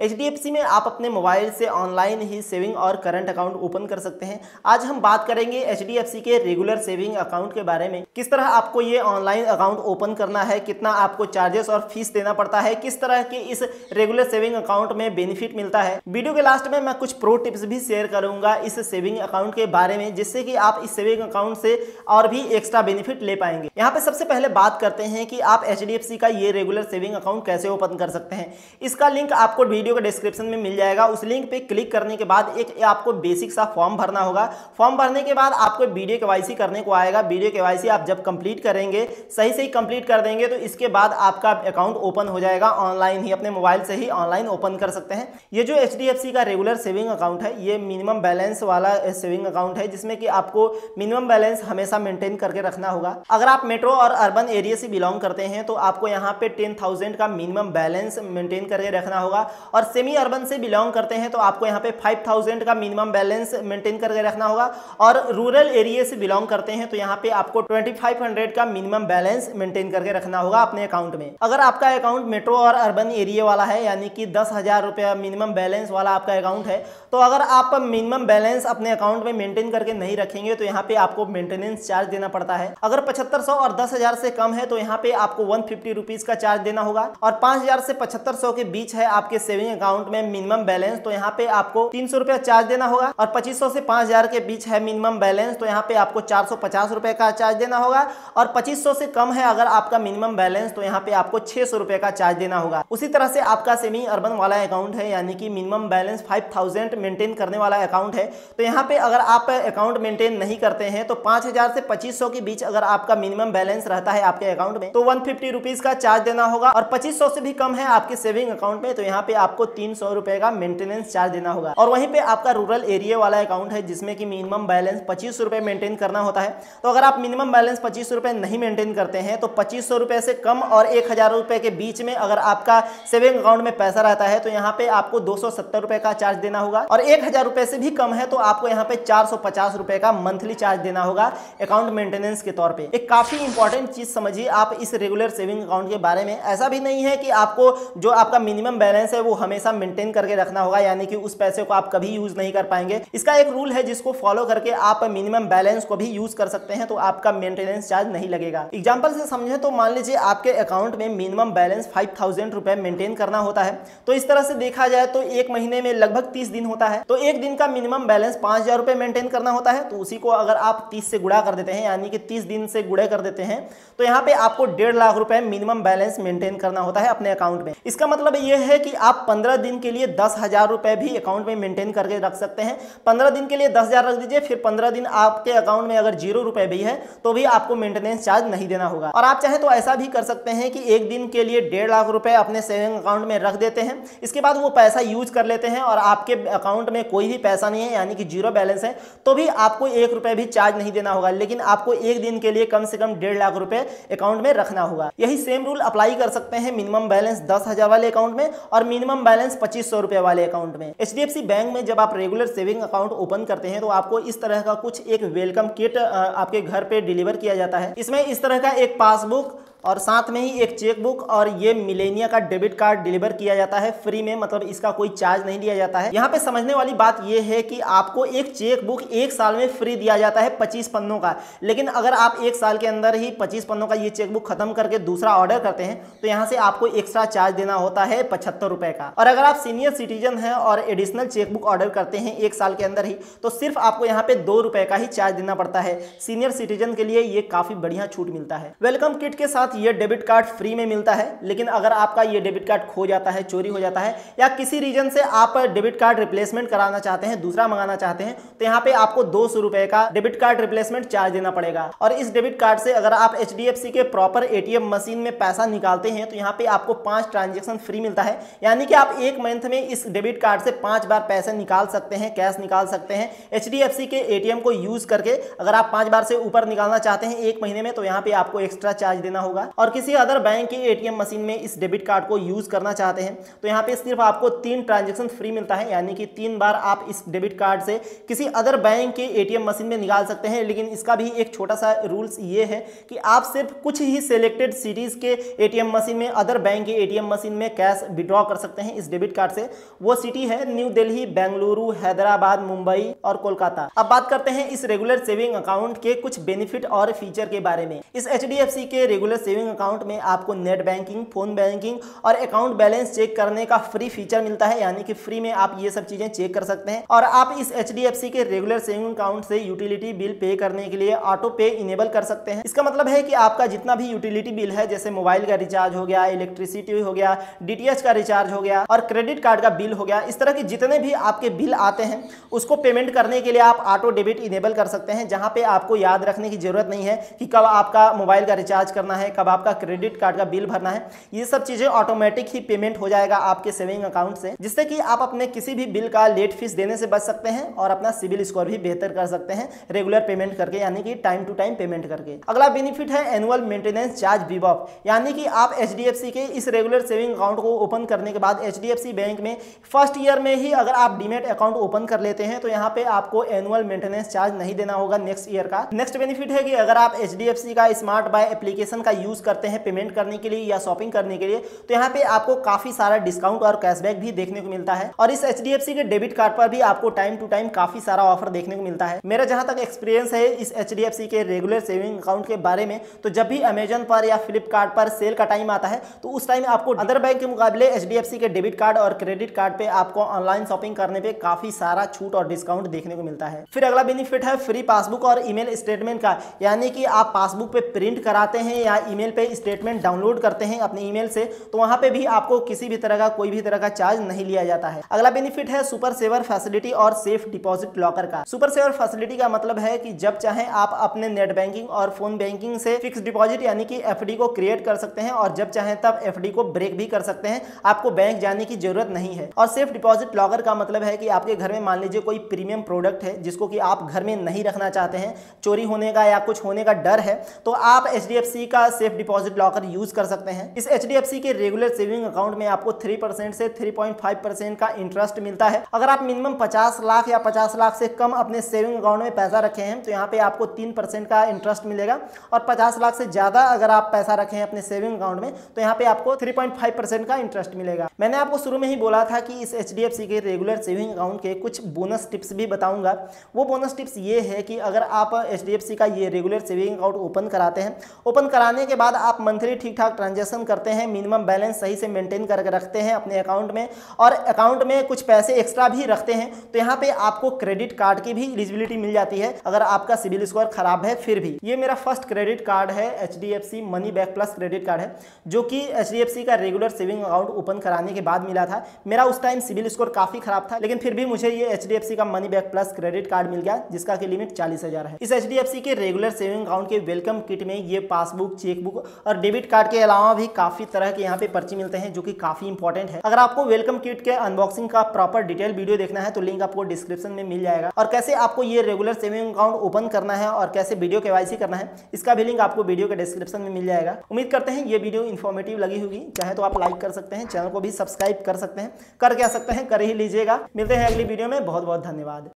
HDFC में आप अपने मोबाइल से ऑनलाइन ही सेविंग और करंट अकाउंट ओपन कर सकते हैं। आज हम बात करेंगे HDFC के रेगुलर सेविंग अकाउंट के बारे में। किस तरह आपको ये ऑनलाइन अकाउंट ओपन करना है, कितना आपको चार्जेस और फ़ीस देना पड़ता है, किस तरह के इस रेगुलर सेविंग अकाउंट में बेनिफिट मिलता है। वीडियो के लास्ट में मैं कुछ प्रो टिप्स भी शेयर करूँगा इस सेविंग अकाउंट के बारे में, जिससे कि आप इस सेविंग अकाउंट से और भी एक्स्ट्रा बेनिफिट ले पाएँगे। यहाँ पे सबसे पहले बात करते हैं कि आप HDFC का ये रेगुलर सेविंग अकाउंट कैसे ओपन कर सकते हैं। इसका लिंक आपको वीडियो के डिस्क्रिप्शन में मिल जाएगा। उस लिंक पे क्लिक करने के बाद एक आपको बेसिक सा फॉर्म भरना होगा। फॉर्म भरने के बाद आपको वीडियो के करने को आएगा। वीडियो के आप जब कंप्लीट करेंगे, सही सही कंप्लीट कर देंगे तो इसके बाद आपका अकाउंट ओपन हो जाएगा। ऑनलाइन ही, अपने मोबाइल से ही ऑनलाइन ओपन कर सकते हैं। ये जो एच का रेगुलर सेविंग अकाउंट है, ये मिनिमम बैलेंस वाला सेविंग अकाउंट है, जिसमें कि आपको मिनिमम बैलेंस हमेशा मेंटेन करके रखना होगा। अगर आप मेट्रो और अर्बन एरिया से बिलोंग करते हैं तो आपको यहाँ पे टेन का मिनिमम बैलेंस मेंटेन करके रखना होगा। और सेमी अर्बन से बिलोंग करते हैं तो आपको यहाँ पे 5000 का मिनिमम बैलेंस मेंटेन करके रखना होगा। और रूरल एरिया से बिलोंग करते हैं तो यहाँ पे आपको 2500 का मिनिमम बैलेंस मेंटेन करके रखना होगा अपने अकाउंट में। अगर आपका अकाउंट मेट्रो और अर्बन एरिया वाला है, यानी कि दस मिनिमम बैलेंस वाला आपका अकाउंट है तो अगर आप मिनिमम बैलेंस अपने अकाउंट में मेंटेन करके नहीं रखेंगे तो यहाँ पे आपको मेंटेनेंस चार्ज देना पड़ता है। अगर पचहत्तर और दस से कम है तो यहाँ पे आपको वन का चार्ज देना होगा। और पाँच से पचहत्तर के बीच है आपके सेविंग अकाउंट में मिनिमम बैलेंस तो यहाँ पे आपको तीन सौ रुपया चार्ज देना होगा और पच्चीस सौ से पाँच हज़ार के बीच है मिनिमम बैलेंस तो यहाँ पे आपको चार सौ पचास रुपए का चार्ज देना होगा और पच्चीस सौ से कम है अगर आपका मिनिमम बैलेंस तो यहाँ पे आपको छह सौ रुपए का चार्ज देना होगा। उसी तरह से आपका सेमी अर्बन वाला अकाउंट है, यानी कि minimum balance five thousand maintain करने वाला अकाउंट है तो यहाँ पे अगर आप अकाउंट मेंटेन नहीं करते हैं तो पाँच हज़ार से पच्चीस सौ के बीच अगर आपका मिनिमम बैलेंस रहता है आपके अकाउंट में तो वन फिफ्टी रुपीज़ का चार्ज देना होगा और पच्चीस सौ से भी कम है आपके सेविंग अकाउंट में तो यहाँ पे आपको तीन सौ रुपए का मेंटेनेंस चार्ज देना होगा। और वहीं पे आपका रूरल एरिया वाला अकाउंट है, जिसमें कि मिनिमम बैलेंस पच्चीस रुपए मेंटेन करना होता है। तो अगर आप मिनिमम बैलेंस पच्चीस रुपए नहीं मेंटेन करते हैं तो पच्चीस सौ रुपए से कम और एक हज़ार रुपए के बीच में अगर आपका सेविंग अकाउंट में पैसा रहता है तो यहाँ पे आपको दो सौ सत्तर रुपए का चार्ज देना होगा। और एक हज़ार रुपए से भी कम है तो आपको यहाँ पे चार सौ पचास रुपए का मंथली चार्ज देना होगा अकाउंट मेंटेनेंस के तौर पर एक काफ़ी इंपॉर्टेंट चीज़ समझिए आप इस रेगुलर सेविंग अकाउंट के बारे में। ऐसा भी नहीं है कि आपको जो आपका मिनिमम बैलेंस है, वो हमेशा मेंटेन करके रखना होगा, यानी कि उस पैसे को आप कभी यूज़ नहीं कर पाएँगे। इसका एक रूल है जिसको फॉलो करके आप मिनिमम बैलेंस को भी यूज़ कर सकते हैं तो आपका मेंटेनेंस चार्ज नहीं लगेगा। एग्ज़ाम्पल से समझे तो मान लीजिए आपके अकाउंट में मिनिमम बैलेंस फाइव थाउज़ेंड रुपए मेंटेन करना होता है। तो इस तरह से देखा जाए तो एक महीने में लगभग तीस दिन होता है। तो एक दिन का मिनिमम बैलेंस पाँच हज़ार रुपए मेंटेन करना होता है। तो उसी को अगर आप तीस से गुड़ा कर देते हैं, यानी कि तीस दिन से गुड़े कर देते हैं तो यहाँ पे आपको डेढ़ लाख रुपए मिनिमम बैलेंस मेंटेन करना होता है अपने अकाउंट में। इसका मतलब यह है कि आप पंद्रह दिन के लिए दस हज़ार रुपए भी अकाउंट में मेंटेन करके रख सकते हैं। पंद्रह दिन के लिए दस हज़ार रख दीजिए, फिर पंद्रह दिन आपके अकाउंट में अगर ज़ीरो रुपए भी है तो भी आपको मेंटेनेंस चार्ज नहीं देना होगा। और आप चाहे तो ऐसा भी कर सकते हैं कि एक दिन के लिए डेढ़ लाख रुपए अपने सेविंग अकाउंट में रख देते हैं। इसके बाद वो पैसा यूज़ कर लेते हैं और आपके अकाउंट में कोई भी पैसा नहीं है, यानी कि ज़ीरो बैलेंस है तो भी आपको एक रुपए भी चार्ज नहीं देना होगा। लेकिन आपको एक दिन के लिए कम से कम डेढ़ लाख रुपए अकाउंट में रखना होगा। यही सेम रूल अप्लाई कर सकते हैं मिनिमम बैलेंस दस हज़ार वाले अकाउंट में और मिनिमम बैलेंस पच्चीस सौ रुपए वाले अकाउंट में। एच बैंक में जब आप रेगुलर सेविंग अकाउंट ओपन करते हैं तो आपको इस तरह का कुछ एक वेलकम किट आपके घर पे डिलीवर किया जाता है। इसमें इस तरह का एक पासबुक और साथ में ही एक चेक बुक और ये मिलेनिया का डेबिट कार्ड डिलीवर किया जाता है, फ्री में मतलब इसका कोई चार्ज नहीं दिया जाता है। यहाँ पे समझने वाली बात ये है कि आपको एक चेक बुक एक साल में फ्री दिया जाता है पच्चीस पन्नों का, लेकिन अगर आप एक साल के अंदर ही पच्चीस पन्नों का ये चेक बुक खत्म करके दूसरा ऑर्डर करते हैं तो यहाँ से आपको एक्स्ट्रा चार्ज देना होता है पचहत्तर रुपए का। और अगर आप सीनियर सिटीजन है और एडिशनल चेकबुक ऑर्डर करते हैं एक साल के अंदर ही तो सिर्फ़ आपको यहाँ पे दो का ही चार्ज देना पड़ता है। सीनियर सिटीजन के लिए ये काफ़ी बढ़िया छूट मिलता है। वेलकम किट के साथ ये डेबिट कार्ड फ्री में मिलता है, लेकिन अगर आपका ये डेबिट कार्ड खो जाता है, चोरी हो जाता है, या किसी रीजन से आप डेबिट कार्ड रिप्लेसमेंट कराना चाहते हैं, दूसरा मंगाना चाहते हैं तो यहाँ पे आपको दो सौ रुपए का डेबिट कार्ड रिप्लेसमेंट चार्ज देना पड़ेगा। और इस डेबिट कार्ड से अगर आप HDFC के प्रॉपर एटीएम मशीन में पैसा निकालते हैं तो यहाँ पे आपको पाँच ट्रांजेक्शन फ्री मिलता है। यानी कि आप एक मंथ में इस डेबिट कार्ड से पाँच बार पैसे निकाल सकते हैं, कैश निकाल सकते हैं HDFC के एटीएम को यूज़ करके अगर आप पाँच बार से ऊपर निकालना चाहते हैं एक महीने में तो यहाँ पे आपको एक्स्ट्रा चार्ज देना होगा। होगा और किसी अदर बैंक के एटीएम मशीन में इस डेबिट कार्ड को यूज़ करना चाहते हैं तो यहाँ पे सिर्फ़ आपको तीन ट्रांजेक्शन फ्री मिलता है, यानी कि तीन बार आप इस डेबिट कार्ड से किसी अदर बैंक के एटीएम मशीन में निकाल सकते हैं। लेकिन इसका भी एक छोटा सा रूल्स ये है कि आप सिर्फ़ कुछ ही सिलेक्टेड सिटीज़ के एटीएम मशीन में अदर बैंक के एटीएम मशीन में कैश विड्रॉ कर सकते हैं इस डेबिट कार्ड से। वो सिटी है न्यू दिल्ली बेंगलुरु हैदराबाद मुंबई और कोलकाता अब बात करते हैं इस रेगुलर सेविंग अकाउंट के कुछ बेनिफिट और फीचर के बारे में। इस एच के रेगुलर सेविंग अकाउंट में आपको नेट बैंकिंग, फ़ोन बैंकिंग और अकाउंट बैलेंस चेक करने का फ्री फीचर मिलता है, यानी कि फ्री में आप ये सब चीज़ें चेक कर सकते हैं। और आप इस एचडीएफसी के रेगुलर सेविंग अकाउंट से यूटिलिटी बिल पे करने के लिए ऑटो पे इनेबल कर सकते हैं। इसका मतलब है कि आपका जितना भी यूटिलिटी बिल है, जैसे मोबाइल का रिचार्ज हो गया, इलेक्ट्रिसिटी हो गया, डीटीएच का रिचार्ज हो गया और क्रेडिट कार्ड का बिल हो गया, इस तरह के जितने भी आपके बिल आते हैं, उसको पेमेंट करने के लिए आप ऑटो डेबिट इनेबल कर सकते हैं, जहाँ पे आपको याद रखने की ज़रूरत नहीं है कि कब आपका मोबाइल का रिचार्ज करना है कब आपका क्रेडिट कार्ड का बिल भरना है, ये सब चीज़ें ऑटोमेटिक ही पेमेंट हो जाएगा आपके सेविंग अकाउंट से, जिससे कि आप अपने किसी भी बिल का लेट फ़ीस देने से बच सकते हैं और अपना सिविल स्कोर भी बेहतर कर सकते हैं रेगुलर पेमेंट करके, यानी कि टाइम टू टाइम पेमेंट करके। अगला बेनिफिट है एनुअल मेंटेनेंस चार्ज बीबॉप यानी कि आप एच के इस रेगुलर सेविंग अकाउंट को ओपन करने के बाद एच बैंक में फ़र्स्ट ईयर में ही अगर आप डीमेट अकाउंट ओपन कर लेते हैं तो यहाँ पे आपको एनुअल मेंटेनेंस चार्ज नहीं देना होगा नेक्स्ट ईयर का। नेक्स्ट बेनिफिट है कि अगर आप HDFC का स्मार्ट बाय एप्लीकेशन का यूज़ करते हैं पेमेंट करने के लिए या शॉपिंग करने के लिए तो यहाँ पे आपको काफ़ी सारा डिस्काउंट और कैशबैक भी देखने को मिलता है। और इस HDFC के डेबिट कार्ड पर भी आपको टाइम टू टाइम काफ़ी सारा ऑफ़र देखने को मिलता है। मेरा जहाँ तक एक्सपीरियंस है इस HDFC के रेगुलर सेविंग अकाउंट के बारे में तो जब भी अमेजन पर या फ्लिपकार्ट पर सेल का टाइम आता है तो उस टाइम आपको अदर बैंक के मुकाबले HDFC के डेबिट कार्ड और क्रेडिट कार्ड पे आपको ऑनलाइन शॉपिंग करने पे काफ़ी सारा छूट और डिस्काउंट देखने को मिलता है। फिर अगला बेनिफिट है फ्री पासबुक और ईमेल स्टेटमेंट का, यानी कि आप पासबुक पे प्रिंट कराते हैं या ईमेल पे स्टेटमेंट डाउनलोड करते हैं अपने ईमेल से तो वहाँ पे भी आपको किसी भी तरह का, कोई भी तरह का चार्ज नहीं लिया जाता है। अगला बेनिफिट है सुपर सेवर फैसिलिटी और सेफ़ डिपॉजिट लॉकर का। सुपर सेवर फैसिलिटी का मतलब है कि जब चाहे आप अपने नेट बैंकिंग और फ़ोन बैंकिंग से फिक्स डिपॉजिट यानी कि एफ़ को क्रिएट कर सकते हैं और जब चाहे तब एफ़ को ब्रेक भी कर सकते हैं, आपको बैंक जाने की ज़रूरत नहीं है। और सेफ़ डिपॉजिट लॉकर का मतलब है कि आपके घर में मान लीजिए कोई प्रीमियम प्रोडक्ट है, जिसको कि आप घर में नहीं रखना चाहते हैं, चोरी होने का या कुछ होने का डर है तो आप एचडीएफसी का सेफ़ डिपॉजिट लॉकर यूज़ कर सकते हैं। इस एचडीएफसी के रेगुलर सेविंग अकाउंट में आपको थ्री से थ्री का इंटरेस्ट मिलता है। अगर आप मिनिमम पचास लाख या पचास लाख से कम अपने सेविंग अकाउंट में पैसा रखे हैं तो यहाँ पे आपको तीन परसेंट का इंटरेस्ट मिलेगा। और पचास लाख से ज़्यादा अगर आप पैसा रखे हैं अपने सेविंग अकाउंट में तो यहाँ पे आपको थ्री परसेंट का इंटरेस्ट मिलेगा। मैंने आपको शुरू में ही बोला था कि इस एच के रेगुलर सेविंग अकाउंट के कुछ बोनस टिप्स भी बताऊँगा। वो बोनस टिप्स ये है कि अगर आप एच का ये रेगुलर सेविंग अकाउंट ओपन कराते हैं, ओपन कराने के बाद आप मंथली ठीक ठाक ट्रांजेक्शन करते हैं मिनिमम बैलेंस सही से मेंटेन करके रखते हैं अपने अकाउंट में और अकाउंट में कुछ पैसे एक्स्ट्रा भी रखते हैं तो यहाँ पे आपको क्रेडिट कार्ड की भी एलिजिबिलिटी मिल जाती है, अगर आपका सिविल स्कोर खराब है फिर भी। ये मेरा फ़र्स्ट क्रेडिट कार्ड है H money back plus credit card है, जो कि HDFC का रेगुलर सेविंग अकाउंट ओपन कराने के बाद मिला था। मेरा उस टाइम सिविल स्कोर काफ़ी खराब था, लेकिन फिर भी मुझे ये एच का money back plus credit card मिल गया, जिसका की लिमिट चालीस है। इस एच के रेगुलर सेविंग अकाउंट के वेलकम किट में ये पासबुक चेकबुक और डेबिट कार्ड के अलावा भी काफ़ी तरह के यहाँ पे पर्ची मिलते हैं जो कि काफ़ी इंपॉर्टेंट है। अगर आपको वेलकम किट के अनबॉक्सिंग का प्रॉपर डिटेल वीडियो देखना है तो लिंक आपको डिस्क्रिप्शन में मिल जाएगा। और कैसे आपको ये रेगुलर सेविंग अकाउंट ओपन करना है और कैसे वीडियो केवाईसी करना है, इसका भी लिंक आपको वीडियो के डिस्क्रिप्शन में मिल जाएगा। उम्मीद करते हैं ये वीडियो इन्फॉर्मेटिव लगी होगी। चाहे तो आप लाइक कर सकते हैं, चैनल को भी सब्सक्राइब कर सकते हैं। कर क्या सकते हैं, कर ही लीजिएगा। मिलते हैं अगली वीडियो में। बहुत बहुत धन्यवाद।